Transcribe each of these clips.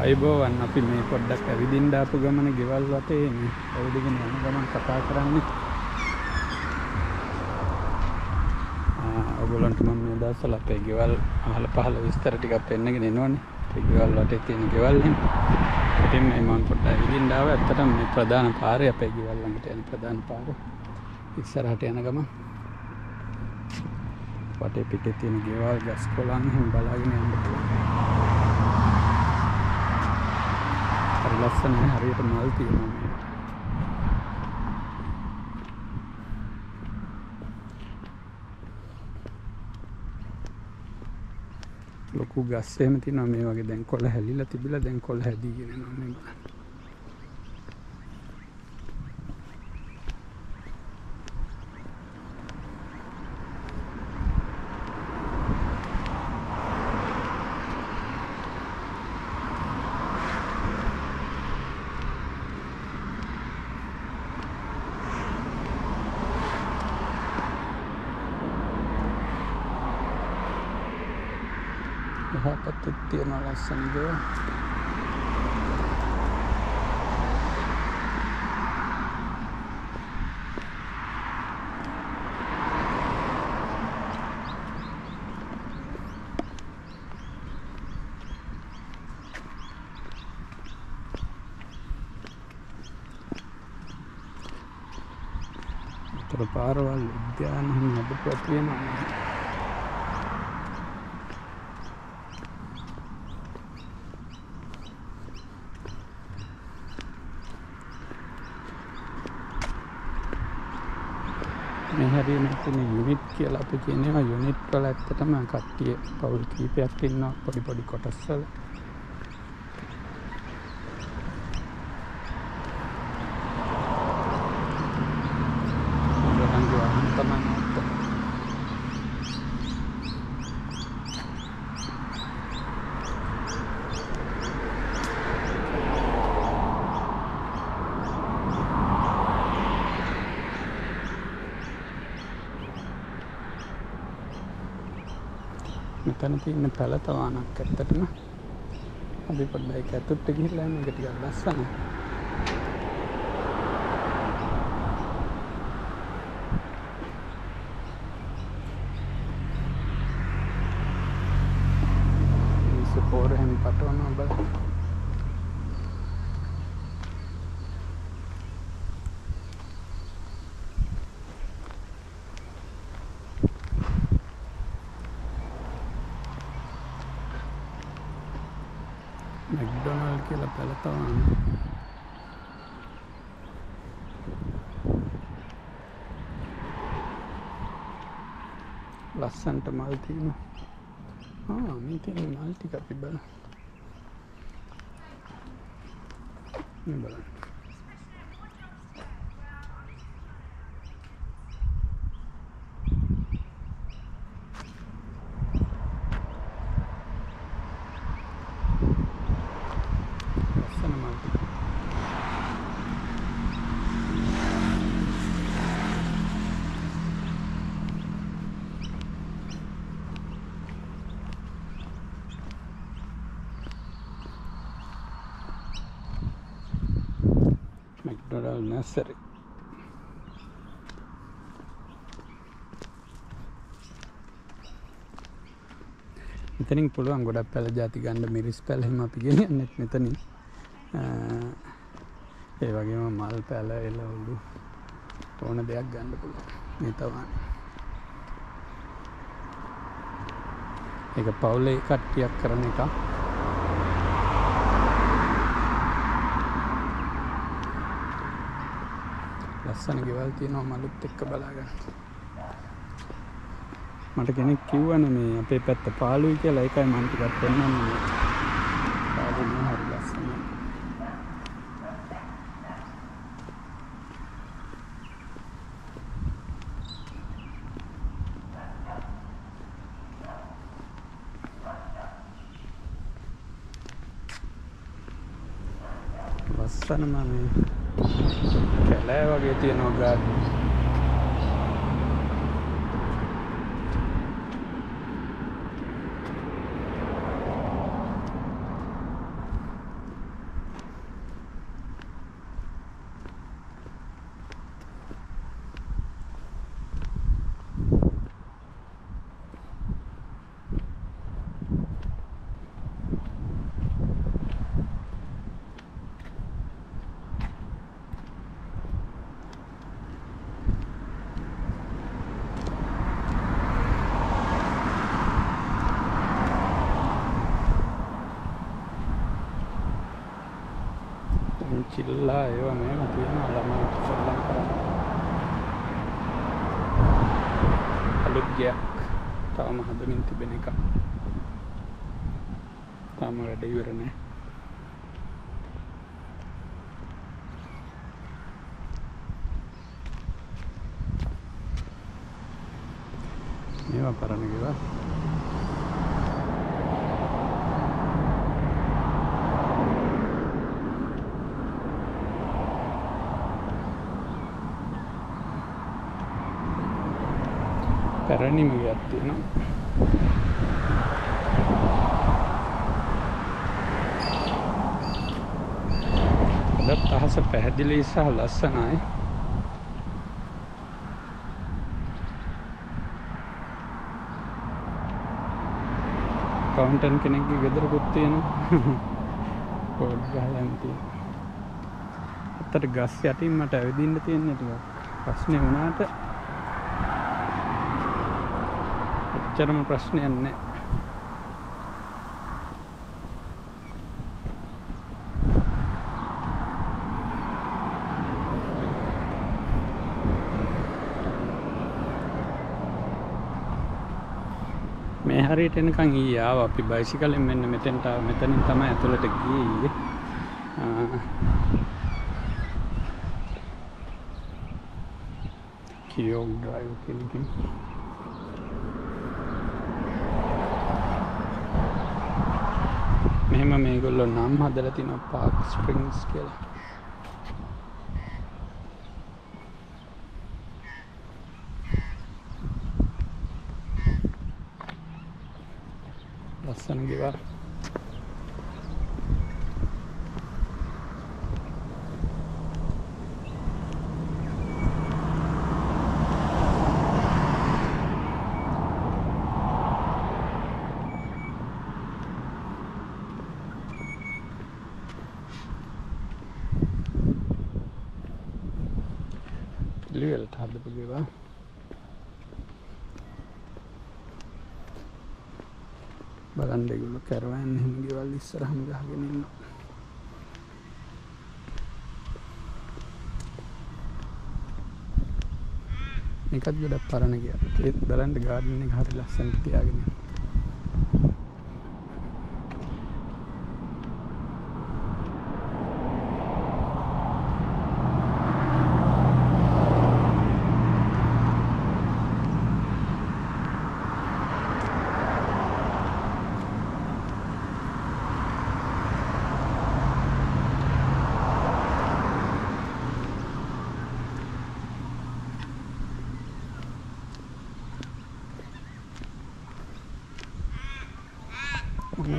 අයිබෝවන් අපි මේ පොඩ්ඩක් ඇවිදින්න ආපු ගමන ගෙවල් වටේ මේ ඇවිදගෙන යන ගමන් කතා කරන්නේ. ආ, ඔයගොල්ලන්ට මම මේ දවස්වල අපේ ගෙවල් අහල පහල විස්තර ටිකක් පෙන්නගෙන එනවනේ. අපේ ගෙවල් වටේ තියෙන ගෙවල් එහෙම. ඉතින් මේ මම පොඩ්ඩක් ඇවිදින්න ආවා. ඇත්තටම මේ ප්‍රධාන පාරේ අපේ ගෙවල් ළඟට යන ප්‍රධාන පාර. ඉස්සරහට යන ගමන්. වටේ පිටේ තියෙන ගෙවල් ගස් කොළන් එහෙම බලාගෙන යන්න පුළුවන්. ලස්සනයි හරියට මල් තියෙනවා මේ. ලොකු ගස් එහෙම තියෙනවා මේ වගේ දැන් කොළ හැලිලා තිබිලා දැන් කොළ හැදීගෙන යනවා මේ බලන්න. එහා පැත්තෙත් තියෙනවා ලස්සන ගෙවල්. උතර පාරවල් උද්‍යාන හිමි හදපුවා තියෙනවා. මේ හැරිය නැතින යුනිට් කියලා අපි කියනවා යුනිට් වල ඇත්තටම කට්ටිය පවුල් කීපයක් ඉන්නවා පොඩි පොඩි කොටස් වල ඒගොල්ලන්ගේ වාහන තමයි නවත්තන්නේ. මෙතන තියෙන පැලතවානක් ඇත්තටම අපි පොඩ්ඩයි ඒක ඇතුළට ගිහිල්ලා යන එක ටිකක් ලස්සනයි. මිනිස්සු පෝරෙන් පටවනවා බලන්න. මැක්ඩොනල් කියලා පැලතවාන. ලස්සන්ට මල් තියෙනවා. ආ මේ තියෙන මල් ටික අපි බලමු. මේ බලන්න. ලස්සන මල් ටික. McDonald nursery. මෙතනින් පුළුවන් ගොඩක් පැල ජාති ගන්න මිරිස් පැල එහෙම අපි ගෙනියන්නෙත් මෙතනින්. අ, ඒ වගේම මල් පැල එළවලු ඕන දෙයක් ගන්න පුළුවන්. මේ තවාන. ඒක පවුලේ කට්ටියක් කරන එකක්. ලස්සන ගෙවල් තියෙනවා මලුත් එක්ක බලාගන්න. මට කෙනෙක් කිව්වනේ මේ අපේ පැත්ත පාළුයි කියලා ඒකයි මම ටිකක් පෙන්වන්නේ. පාළු නෑ හරි ලස්සනයි. ලස්සනම මේ කැලෑ වගේ තියෙනවා ගාඩන්. චිල්ලා ඒවා මේව තියෙනවා ළමයින්ට සෙල්ලම් කරන්න. අලුත් ගයක් තාම හදමින් තිබෙන එකක්. තාම වැඩ ඉවර නෑ. මේවා පරණ ගෙවල්. පැරණිම ගයක් තියෙනවා. අදත් අහස පැහැදිලි සහ ලස්සනයි. කවුන්ටන් කෙනෙක්ගේ ගෙදරකුත් තියෙනවා. බෝඩ් ගහලා තියෙනවා. ඇත්තට ගස් යටින් මට ඇවිදින්න තියෙන්නේ ටිකක් ප්‍රශ්නේ වුණාට එච්චරම ප්‍රශ්නයක් නැහැ. මේ හරියට එනකන් ඊයේ ආවා අපි බයිසිකලෙන් මෙන්න මෙතෙන්ට ආවා මෙතනින් තමයි ඇතුළට ගියේ ඊයේ. ආ. කියෝග් ඩ්‍රයිව් කියලා මෙහෙම මේගොල්ලෝ නම් හදලා තිනවා පාක් ස්ප්‍රින්ග්ස් කියලා. ලස්සන ගෙවල්. පිළිවෙලට හදපු ගෙවල්. බලන්න ඒගොල්ලෝ කැරවෑන් එහෙම ගෙවල් ඉස්සරහම ගහගෙන ඉන්නවා. මේකත් ගොඩක් පරණ ගියක්. ඒත් බලන්න ගාඩන් එක හරි ලස්සනට තියාගෙන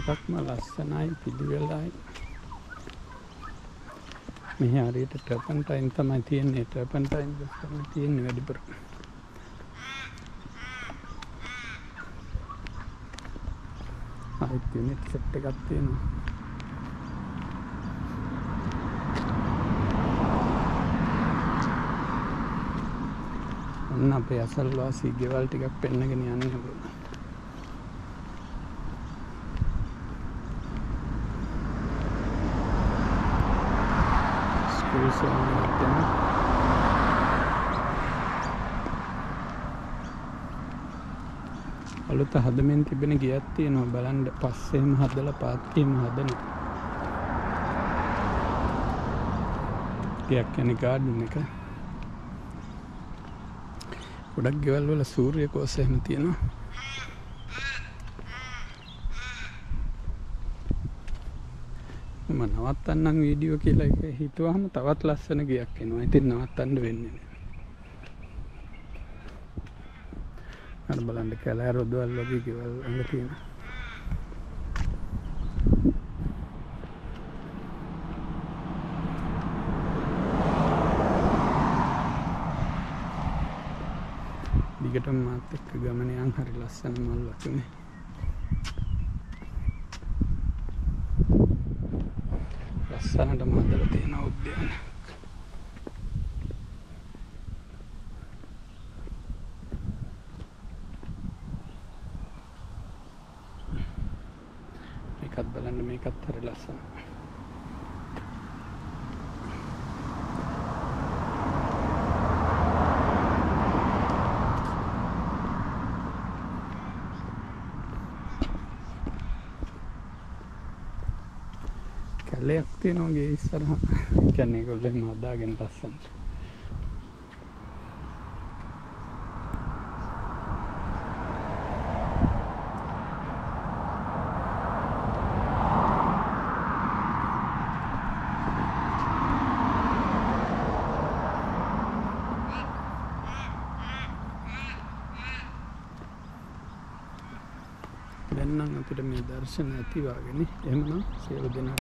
එකක්ම ලස්සනයි පිළිවෙලයි. මෙහි හරියට ටර්පන්ටයින් තමයි තියෙන්නේ. ටර්පන්ටයින් ගස් තමයි තියෙන්නේ වැඩිපුර. ආයිත් යුනිට් සෙට් එකක් තියෙනවා. ඔන්න අපේ අසල්වාසී ගෙවල් ටිකක් පෙන්නගෙන යන්න ඕන ස්කූල් සෝන් එකක් තියෙනවා. අලුත හදමින් තිබෙන ගියක් තියෙනවා. බලන්න පස්සේම හදලා පාත්තියම හදන. ගයක් කියන්නේ ගාඩන් එක. ගොඩක් ගෙවල් වල සූර්ය කෝෂ එහෙම තියෙනවා. මම නවත්තන්නම් වීඩියෝ කියලා එක හිතුවාම තවත් ලස්සන ගයක් එනවා. ඉතින් නවත්තන්න වෙන්නේ නැහැ අර බලන්න කැලෑ රොදවල් වගේ ගෙවල් ළඟ තියෙන. දිගටම මාත් එක්ක ගමන යන් හරි ලස්සන මල් වතුනේ. ලස්සනටම හදලා තියෙන උද්‍යානයක්. මේකත් බලන්න මේකත් හරි ලස්සන කැලයක් තියෙනවා ගේ ඉස්සරහ. කියන්නේ ඒගොල්ලෝ එහෙම හදාගෙන ලස්සනට දැන් නම් අපිට මේ දර්ශන ඇති වාගෙන එහෙමනම් සියලු දෙනා